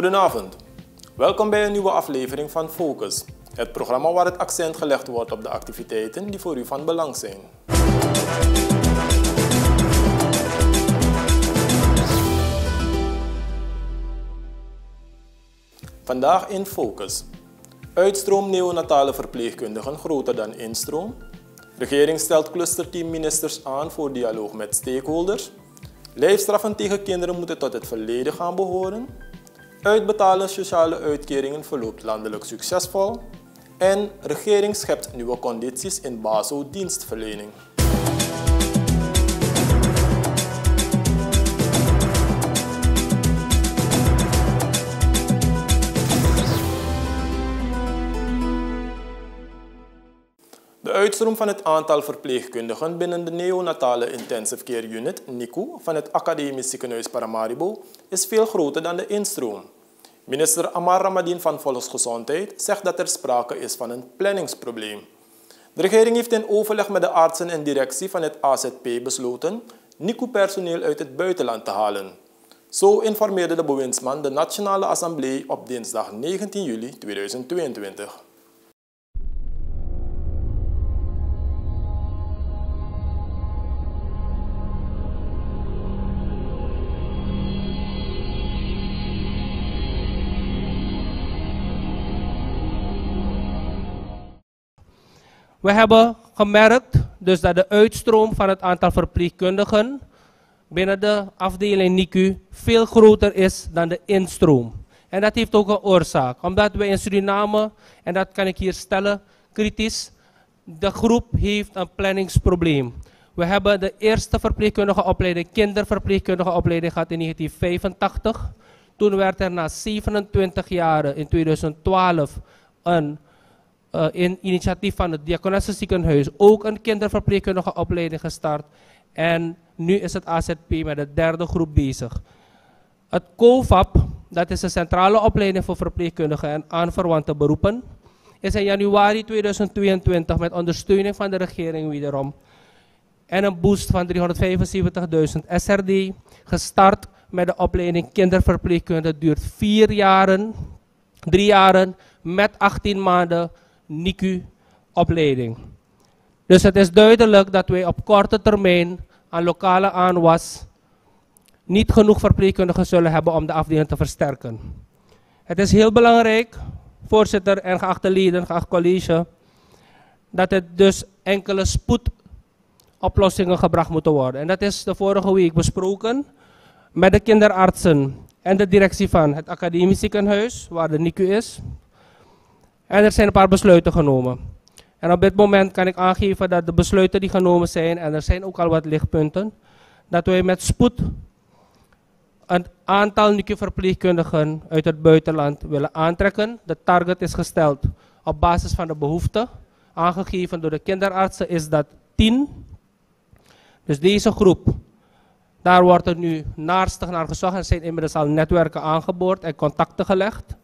Goedenavond. Welkom bij een nieuwe aflevering van Focus, het programma waar het accent gelegd wordt op de activiteiten die voor u van belang zijn. Vandaag in Focus. Uitstroom neonatale verpleegkundigen groter dan instroom. Regering stelt clusterteam ministers aan voor dialoog met stakeholders. Lijfstraffen tegen kinderen moeten tot het verleden gaan behoren. Uitbetalen sociale uitkeringen verloopt landelijk succesvol. En regering schept nieuwe condities in BASO-dienstverlening. Uitstroom van het aantal verpleegkundigen binnen de neonatale intensive care unit NICU van het Academisch Ziekenhuis Paramaribo is veel groter dan de instroom. Minister Amar Ramadien van Volksgezondheid zegt dat er sprake is van een planningsprobleem. De regering heeft in overleg met de artsen en directie van het AZP besloten NICU-personeel uit het buitenland te halen. Zo informeerde de bewindsman de Nationale Assemblée op dinsdag 19 juli 2022. We hebben gemerkt dus dat de uitstroom van het aantal verpleegkundigen binnen de afdeling NICU veel groter is dan de instroom. En dat heeft ook een oorzaak. Omdat we in Suriname, en dat kan ik hier stellen, kritisch, de groep heeft een planningsprobleem. We hebben de eerste verpleegkundige opleiding, kinderverpleegkundige opleiding gehad in 1985. Toen werd er na 27 jaren in 2012 een uh, in initiatief van het Diakonesse Ziekenhuis ook een kinderverpleegkundige opleiding gestart. En nu is het AZP met de derde groep bezig. Het COVAP, dat is de Centrale Opleiding voor Verpleegkundigen en aanverwante beroepen, is in januari 2022 met ondersteuning van de regering wederom en een boost van 375.000 SRD gestart met de opleiding kinderverpleegkunde. duurt vier jaren, drie jaren met 18 maanden NICU-opleiding. Dus het is duidelijk dat wij op korte termijn aan lokale aanwas niet genoeg verpleegkundigen zullen hebben om de afdeling te versterken. Het is heel belangrijk, voorzitter en geachte leden, geacht college, dat het dus enkele spoedoplossingen gebracht moeten worden. En dat is de vorige week besproken met de kinderartsen en de directie van het academisch ziekenhuis, waar de NICU is, en er zijn een paar besluiten genomen. En op dit moment kan ik aangeven dat de besluiten die genomen zijn, en er zijn ook al wat lichtpunten, dat wij met spoed een aantal NICU-verpleegkundigen uit het buitenland willen aantrekken. De target is gesteld op basis van de behoefte. Aangegeven door de kinderartsen is dat 10. Dus deze groep, daar wordt er nu naarstig naar gezocht. Er zijn inmiddels al netwerken aangeboord en contacten gelegd.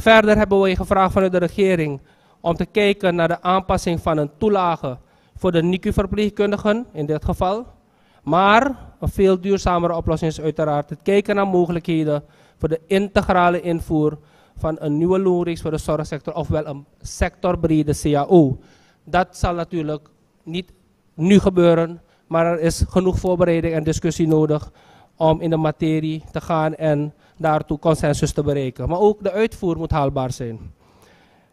Verder hebben we gevraagd vanuit de regering om te kijken naar de aanpassing van een toelage voor de NICU-verpleegkundigen in dit geval. Maar een veel duurzamere oplossing is uiteraard het kijken naar mogelijkheden voor de integrale invoer van een nieuwe loonreeks voor de zorgsector, ofwel een sectorbrede CAO. Dat zal natuurlijk niet nu gebeuren, maar er is genoeg voorbereiding en discussie nodig om in de materie te gaan en daartoe consensus te bereiken. Maar ook de uitvoer moet haalbaar zijn.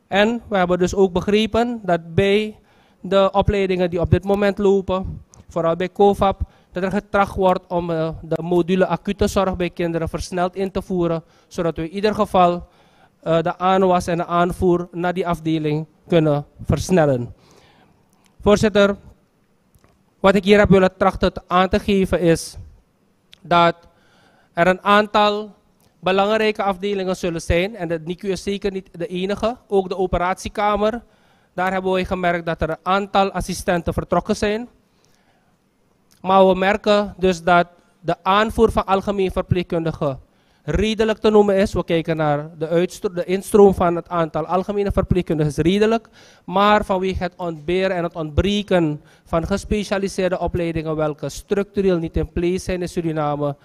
En we hebben dus ook begrepen dat bij de opleidingen die op dit moment lopen, vooral bij COVAP, dat er getracht wordt om uh, de module acute zorg bij kinderen versneld in te voeren, zodat we in ieder geval uh, de aanwas en de aanvoer naar die afdeling kunnen versnellen. Voorzitter, wat ik hier heb willen trachten aan te geven is dat er een aantal belangrijke afdelingen zullen zijn. En de NICU is zeker niet de enige. Ook de operatiekamer. Daar hebben we gemerkt dat er een aantal assistenten vertrokken zijn. Maar we merken dus dat de aanvoer van algemeen verpleegkundigen redelijk te noemen is. We kijken naar de, de instroom van het aantal algemene verpleegkundigen is redelijk. Maar vanwege het ontberen en het ontbreken van gespecialiseerde opleidingen welke structureel niet in place zijn in Suriname,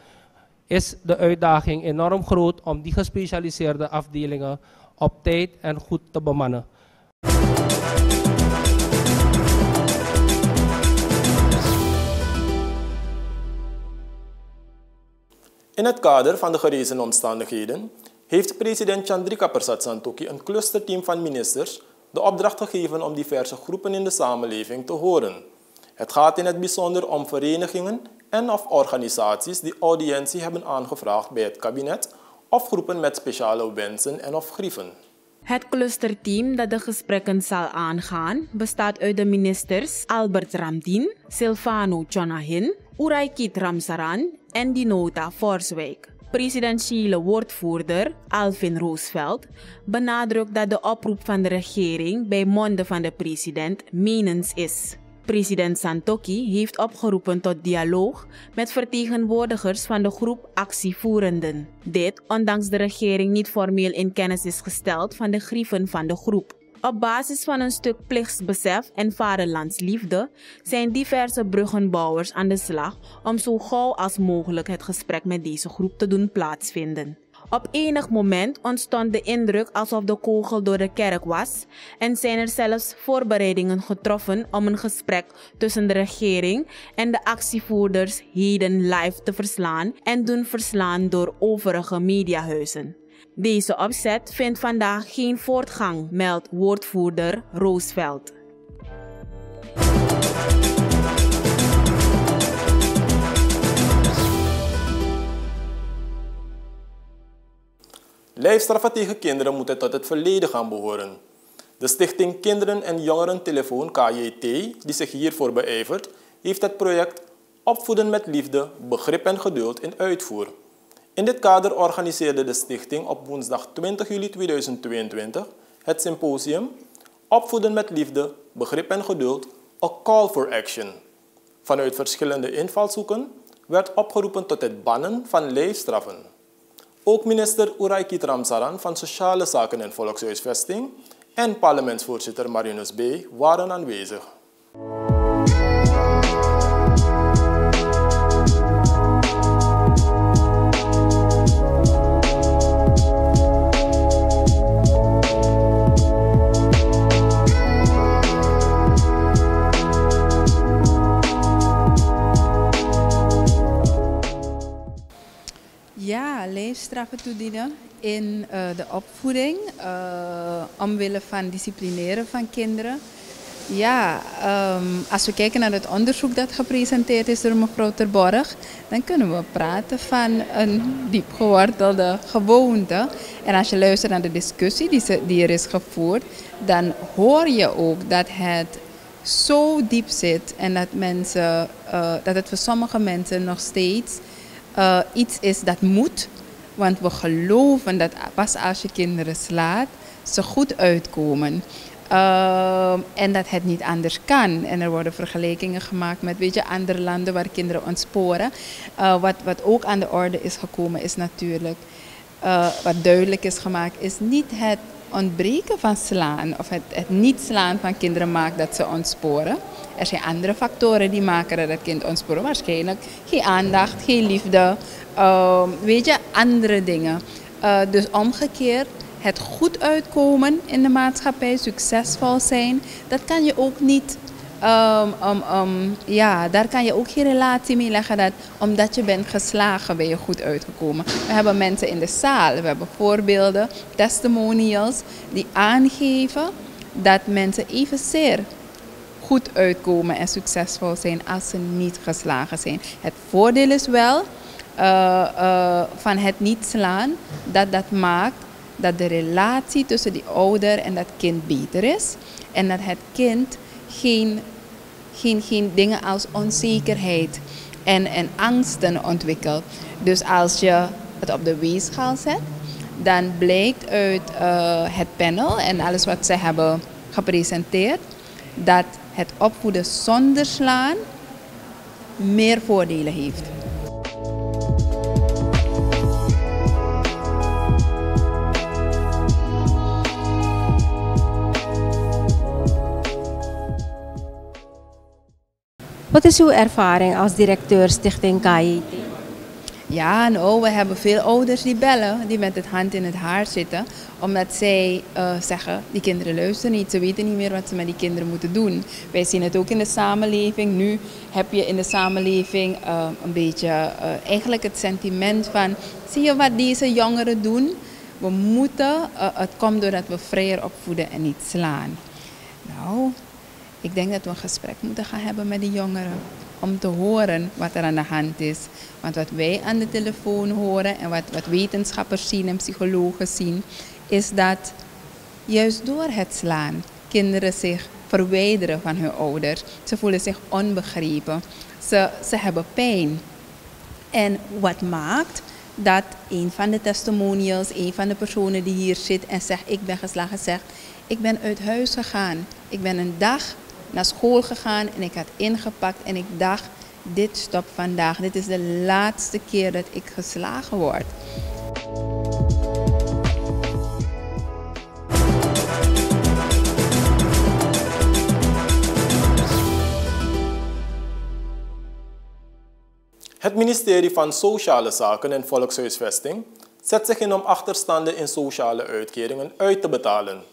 is de uitdaging enorm groot om die gespecialiseerde afdelingen op tijd en goed te bemannen. In het kader van de gerezen omstandigheden heeft president Chandrika Persat Santokhi een clusterteam van ministers de opdracht gegeven om diverse groepen in de samenleving te horen. Het gaat in het bijzonder om verenigingen en of organisaties die audiëntie hebben aangevraagd bij het kabinet of groepen met speciale wensen en of grieven. Het clusterteam dat de gesprekken zal aangaan bestaat uit de ministers Albert Ramdien, Silvano Chonahin, Uraikit Ramsaran en Dinota Forswijk. Presidentiële woordvoerder Alvin Roosveld benadrukt dat de oproep van de regering bij monden van de president menens is. President Santoki heeft opgeroepen tot dialoog met vertegenwoordigers van de groep actievoerenden. Dit ondanks de regering niet formeel in kennis is gesteld van de grieven van de groep. Op basis van een stuk plichtsbesef en vaderlandsliefde zijn diverse bruggenbouwers aan de slag om zo gauw als mogelijk het gesprek met deze groep te doen plaatsvinden. Op enig moment ontstond de indruk alsof de kogel door de kerk was en zijn er zelfs voorbereidingen getroffen om een gesprek tussen de regering en de actievoerders heden live te verslaan en doen verslaan door overige mediahuizen. Deze opzet vindt vandaag geen voortgang, meldt woordvoerder Roosveld. Lijfstraffen tegen kinderen moeten tot het verleden gaan behoren. De Stichting Kinderen en Jongeren Telefoon KJT, die zich hiervoor beijvert, heeft het project Opvoeden met Liefde, Begrip en Geduld in uitvoer. In dit kader organiseerde de stichting op woensdag 20 juli 2022 het symposium Opvoeden met Liefde, Begrip en Geduld, A Call for Action. Vanuit verschillende invalshoeken werd opgeroepen tot het bannen van leefstraffen. Ook minister Uraikit Ramsaran van Sociale Zaken en Volkshuisvesting en parlementsvoorzitter Marinus B. waren aanwezig. Straffen toedienen in uh, de opvoeding, uh, omwille van disciplineren van kinderen. Ja, um, als we kijken naar het onderzoek dat gepresenteerd is door mevrouw Terborg, dan kunnen we praten van een diep gewortelde gewoonte. En als je luistert naar de discussie die, ze, die er is gevoerd, dan hoor je ook dat het zo diep zit en dat, mensen, uh, dat het voor sommige mensen nog steeds iets is dat moet. Want we geloven dat pas als je kinderen slaat, ze goed uitkomen. Uh, en dat het niet anders kan. En er worden vergelijkingen gemaakt met weet je, andere landen waar kinderen ontsporen. Uh, wat, wat ook aan de orde is gekomen is natuurlijk, wat duidelijk is gemaakt, is niet het ontbreken van slaan of het, het niet slaan van kinderen maakt dat ze ontsporen. Er zijn andere factoren die maken dat het kind ontsporen. Waarschijnlijk geen aandacht, geen liefde, uh, weet je, andere dingen. Uh, dus omgekeerd, het goed uitkomen in de maatschappij, succesvol zijn, dat kan je ook niet. Um, ja, daar kan je ook geen relatie mee leggen dat omdat je bent geslagen ben je goed uitgekomen. We hebben mensen in de zaal, we hebben voorbeelden, testimonials die aangeven dat mensen evenzeer goed uitkomen en succesvol zijn als ze niet geslagen zijn. Het voordeel is wel uh, uh, van het niet slaan, dat dat maakt dat de relatie tussen die ouder en dat kind beter is. En dat het kind geen, geen, geen dingen als onzekerheid en, en angsten ontwikkelt. Dus als je het op de weegschaal zet, dan blijkt uit uh, het panel en alles wat ze hebben gepresenteerd, dat het opvoeden zonder slaan meer voordelen heeft. Wat is uw ervaring als directeur Stichting KIT? Ja, nou, we hebben veel ouders die bellen, die met het hand in het haar zitten. Omdat zij uh, zeggen, die kinderen luisteren niet, ze weten niet meer wat ze met die kinderen moeten doen. Wij zien het ook in de samenleving. Nu heb je in de samenleving uh, een beetje uh, eigenlijk het sentiment van, zie je wat deze jongeren doen? We moeten, het komt doordat we vrijer opvoeden en niet slaan. Nou, ik denk dat we een gesprek moeten gaan hebben met die jongeren om te horen wat er aan de hand is. Want wat wij aan de telefoon horen en wat, wat wetenschappers zien en psychologen zien, is dat juist door het slaan kinderen zich verwijderen van hun ouders. Ze voelen zich onbegrepen. Ze, ze hebben pijn. En wat maakt dat een van de testimonials, een van de personen die hier zit en zegt ik ben geslagen, zegt ik ben uit huis gegaan. Ik ben een dag naar school gegaan en ik had ingepakt en ik dacht, dit stopt vandaag. Dit is de laatste keer dat ik geslagen word. Het ministerie van Sociale Zaken en Volkshuisvesting zet zich in om achterstanden in sociale uitkeringen uit te betalen.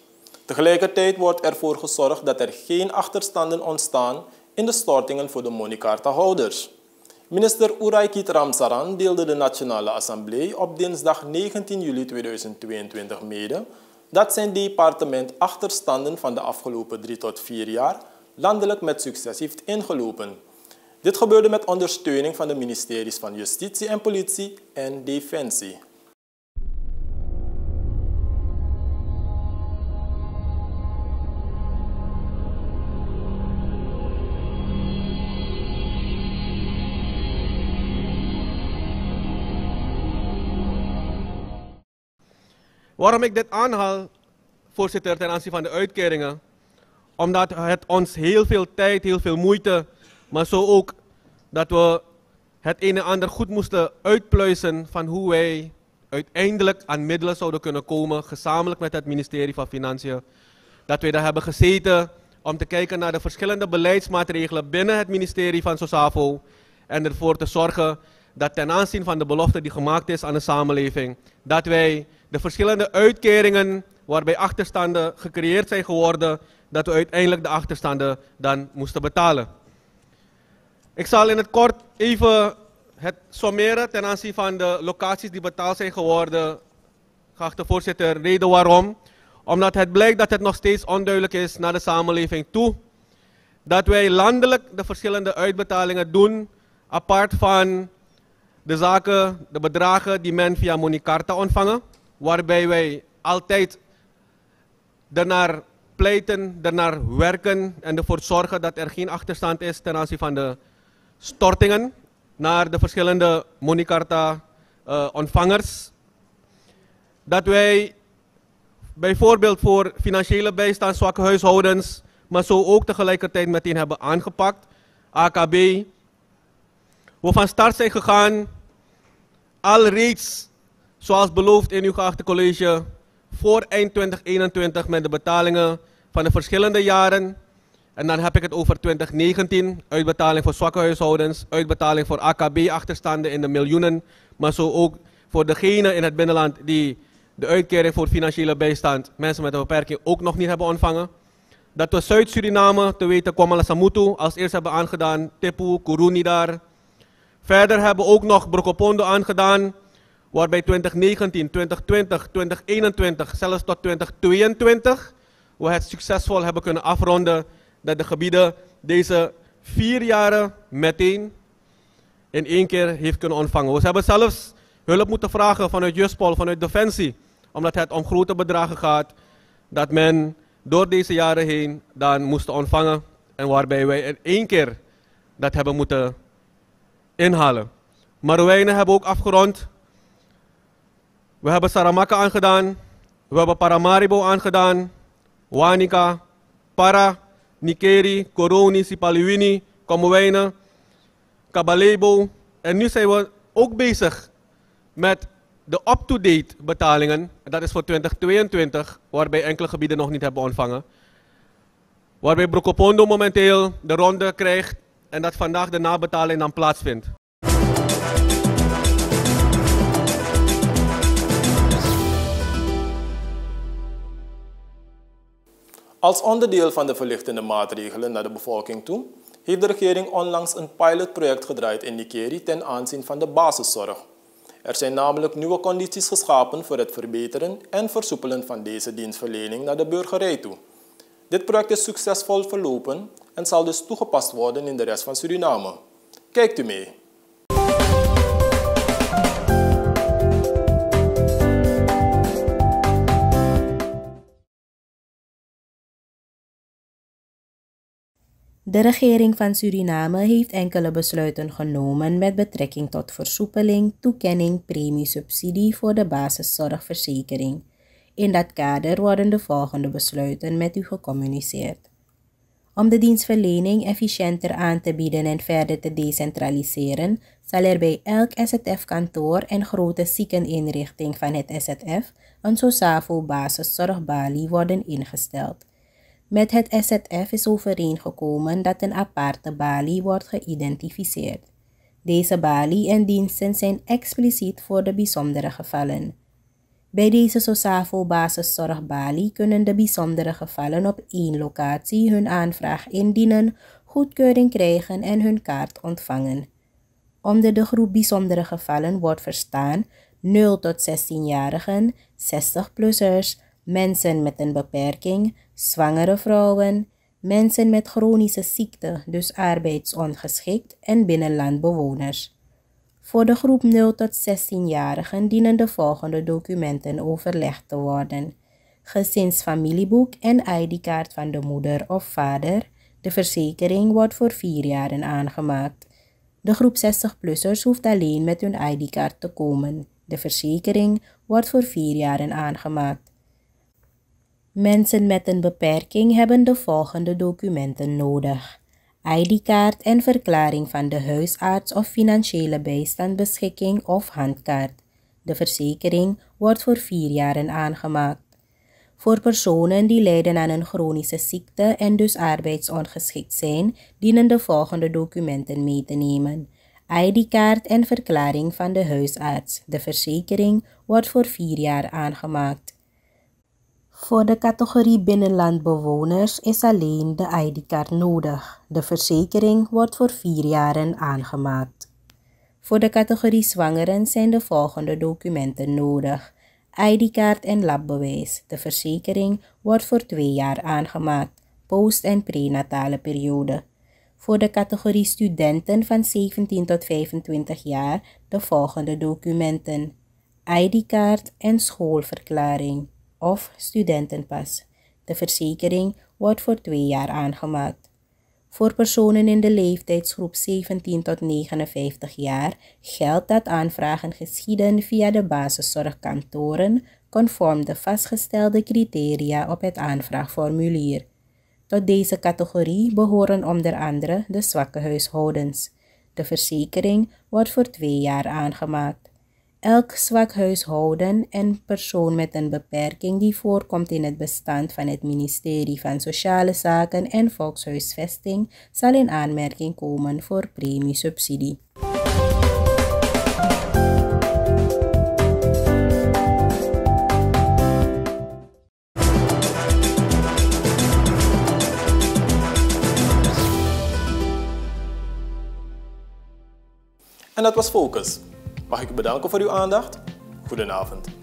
Tegelijkertijd wordt ervoor gezorgd dat er geen achterstanden ontstaan in de stortingen voor de moneykartenhouders. Minister Uraikit Ramsaran deelde de Nationale Assemblée op dinsdag 19 juli 2022 mede dat zijn departement achterstanden van de afgelopen drie tot vier jaar landelijk met succes heeft ingelopen. Dit gebeurde met ondersteuning van de ministeries van Justitie en Politie en Defensie. Waarom ik dit aanhaal, voorzitter, ten aanzien van de uitkeringen? Omdat het ons heel veel tijd, heel veel moeite, maar zo ook dat we het een en ander goed moesten uitpluizen van hoe wij uiteindelijk aan middelen zouden kunnen komen, gezamenlijk met het ministerie van Financiën. Dat wij daar hebben gezeten om te kijken naar de verschillende beleidsmaatregelen binnen het ministerie van SOSAVO en ervoor te zorgen dat ten aanzien van de belofte die gemaakt is aan de samenleving, dat wij de verschillende uitkeringen waarbij achterstanden gecreëerd zijn geworden, dat we uiteindelijk de achterstanden dan moesten betalen. Ik zal in het kort even het sommeren ten aanzien van de locaties die betaald zijn geworden. Geachte voorzitter, reden waarom. Omdat het blijkt dat het nog steeds onduidelijk is naar de samenleving toe. Dat wij landelijk de verschillende uitbetalingen doen, apart van de zaken, de bedragen die men via Monicarta ontvangen waarbij wij altijd ernaar pleiten, ernaar werken en ervoor zorgen dat er geen achterstand is ten aanzien van de stortingen naar de verschillende Monicarta uh, ontvangers. Dat wij bijvoorbeeld voor financiële bijstand zwakke huishoudens, maar zo ook tegelijkertijd meteen hebben aangepakt, AKB. We van start zijn gegaan, al reeds Zoals beloofd in uw geachte college, voor eind 2021 met de betalingen van de verschillende jaren. En dan heb ik het over 2019, uitbetaling voor zwakke huishoudens, uitbetaling voor AKB-achterstanden in de miljoenen, maar zo ook voor degenen in het binnenland die de uitkering voor financiële bijstand, mensen met een beperking, ook nog niet hebben ontvangen. Dat we Zuid-Suriname, te weten Kwamala Samutu, als eerst hebben aangedaan, Tipu, Kuruni daar. Verder hebben we ook nog Brokopondo aangedaan, waarbij 2019, 2020, 2021, zelfs tot 2022 we het succesvol hebben kunnen afronden dat de gebieden deze vier jaren meteen in één keer heeft kunnen ontvangen. We hebben zelfs hulp moeten vragen vanuit Juspol, vanuit Defensie, omdat het om grote bedragen gaat dat men door deze jaren heen dan moest ontvangen en waarbij wij in één keer dat hebben moeten inhalen. Marowijnen hebben ook afgerond we hebben Saramaka aangedaan. We hebben Paramaribo aangedaan. Wanika, Para, Nikeri, Koroni, Sipaliwini, Komowene, Kabalebo. En nu zijn we ook bezig met de up-to-date betalingen. Dat is voor 2022, waarbij enkele gebieden nog niet hebben ontvangen. Waarbij Brokopondo momenteel de ronde krijgt en dat vandaag de nabetaling dan plaatsvindt. Als onderdeel van de verlichtende maatregelen naar de bevolking toe, heeft de regering onlangs een pilotproject gedraaid in Nikeri ten aanzien van de basiszorg. Er zijn namelijk nieuwe condities geschapen voor het verbeteren en versoepelen van deze dienstverlening naar de burgerij toe. Dit project is succesvol verlopen en zal dus toegepast worden in de rest van Suriname. Kijkt u mee. De regering van Suriname heeft enkele besluiten genomen met betrekking tot versoepeling, toekenning, premiesubsidie voor de basiszorgverzekering. In dat kader worden de volgende besluiten met u gecommuniceerd. Om de dienstverlening efficiënter aan te bieden en verder te decentraliseren, zal er bij elk SZF-kantoor en grote ziekeninrichting van het SZF een SOSAFO basiszorgbalie worden ingesteld. Met het SZF is overeengekomen dat een aparte balie wordt geïdentificeerd. Deze balie en diensten zijn expliciet voor de bijzondere gevallen. Bij deze SOSAFO basiszorgbalie kunnen de bijzondere gevallen op één locatie hun aanvraag indienen, goedkeuring krijgen en hun kaart ontvangen. Onder de groep bijzondere gevallen wordt verstaan 0 tot 16-jarigen, 60-plussers, mensen met een beperking, zwangere vrouwen, mensen met chronische ziekte, dus arbeidsongeschikt en binnenlandbewoners. Voor de groep 0 tot 16-jarigen dienen de volgende documenten overlegd te worden. Gezinsfamilieboek en ID-kaart van de moeder of vader. De verzekering wordt voor vier jaren aangemaakt. De groep 60-plussers hoeft alleen met hun ID-kaart te komen. De verzekering wordt voor vier jaren aangemaakt. Mensen met een beperking hebben de volgende documenten nodig: ID-kaart en verklaring van de huisarts of financiële bijstandbeschikking of handkaart. De verzekering wordt voor vier jaren aangemaakt. Voor personen die lijden aan een chronische ziekte en dus arbeidsongeschikt zijn, dienen de volgende documenten mee te nemen. ID-kaart en verklaring van de huisarts. De verzekering wordt voor vier jaar aangemaakt. Voor de categorie binnenlandbewoners is alleen de ID-kaart nodig. De verzekering wordt voor vier jaren aangemaakt. Voor de categorie zwangeren zijn de volgende documenten nodig. ID-kaart en labbewijs. De verzekering wordt voor twee jaar aangemaakt, post- en prenatale periode. Voor de categorie studenten van 17 tot 25 jaar de volgende documenten. ID-kaart en schoolverklaring of studentenpas. De verzekering wordt voor twee jaar aangemaakt. Voor personen in de leeftijdsgroep 17 tot 59 jaar geldt dat aanvragen geschieden via de basiszorgkantoren conform de vastgestelde criteria op het aanvraagformulier. Tot deze categorie behoren onder andere de zwakke huishoudens. De verzekering wordt voor twee jaar aangemaakt. Elk zwak huishouden en persoon met een beperking die voorkomt in het bestand van het ministerie van Sociale Zaken en Volkshuisvesting zal in aanmerking komen voor premiesubsidie. En dat was Focus. Mag ik u bedanken voor uw aandacht? Goedenavond.